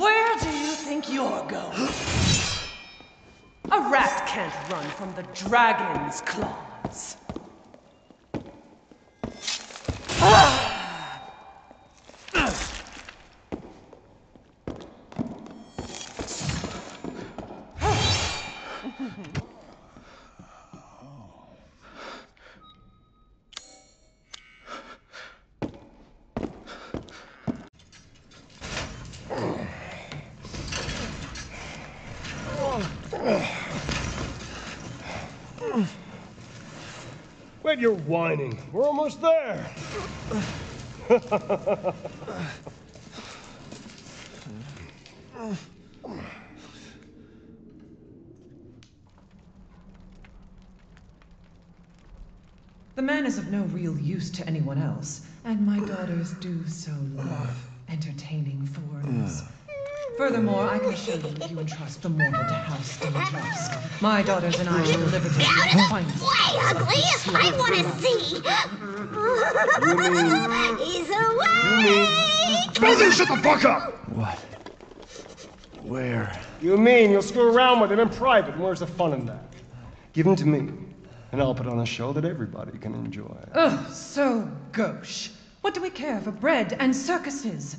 Where do you think you're going? A rat can't run from the dragon's claws. Quit your whining. We're almost there. The man is of no real use to anyone else, and my daughters do so love entertaining foreigners. Furthermore, I can assure you if you entrust the mortal to House Dimitrescu, my daughters and I shall deliver to you the finest. Way ugly! I want to see! He's away! Brother, shut the fuck up! What? Where? You mean you'll screw around with him in private, and where's the fun in that? Give him to me, and I'll put on a show that everybody can enjoy. Ugh, so gauche. What do we care for bread and circuses?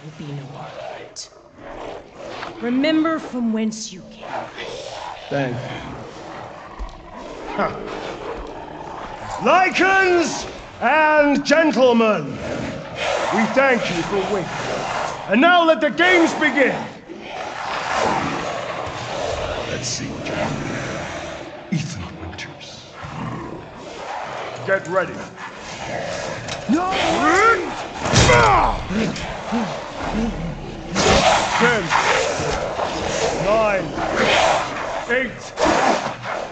There will be no argument. Remember from whence you came. Thank you. Huh. Lycans and gentlemen, we thank you for waiting. And now let the games begin! Let's see what you do. Ethan Winters. Get ready. No! Ten, nine, eight,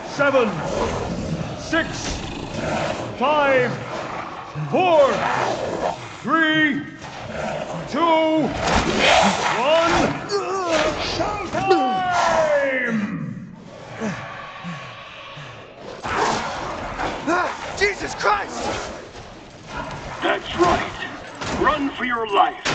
seven, six, five, four, three, two, one. Showtime! Jesus Christ! That's right. Run for your life.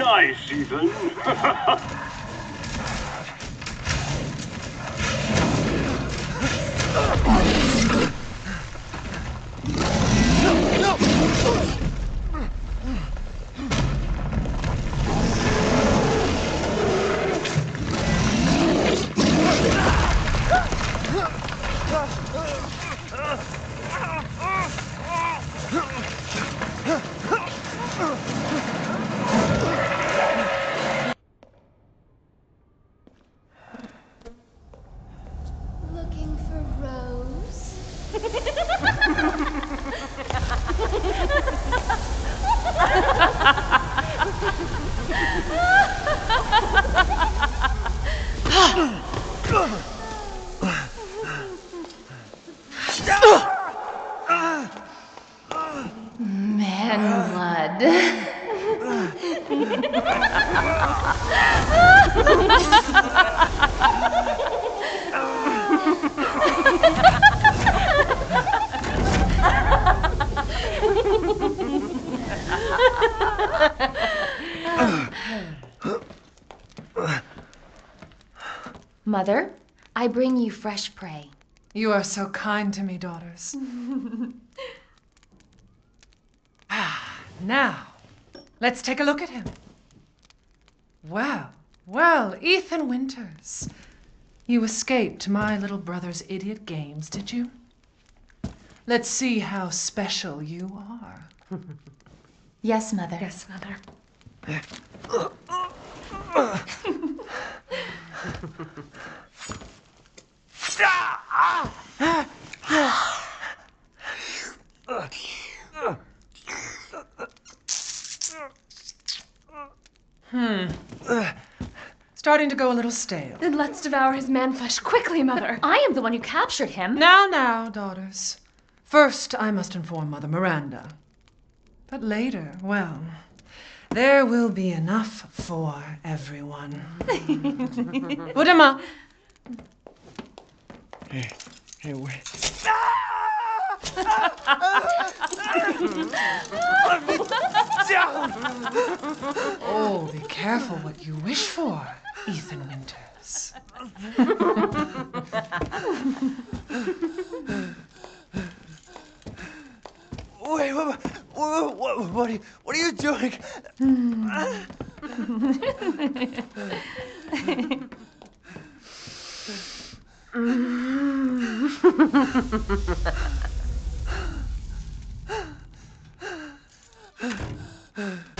Nice, Ethan. Looking for Rose? Man blood. Mother, I bring you fresh prey. You are so kind to me, daughters. now, let's take a look at him. Well, well, Ethan Winters. You escaped my little brother's idiot games, did you? Let's see how special you are. Yes, Mother. Yes, Mother. Hmm. Starting to go a little stale. Then let's devour his man flesh quickly, Mother. I am the one who captured him. Now, now, daughters. First, I must inform Mother Miranda. But later, well, there will be enough for everyone. Udama, Hey, wait. Ah! Oh, be careful what you wish for, Ethan Winters. Wait, what, what, what, what, are, you, what are you doing? Hmm. Ugh.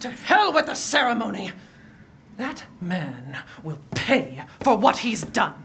To hell with the ceremony! That man will pay for what he's done.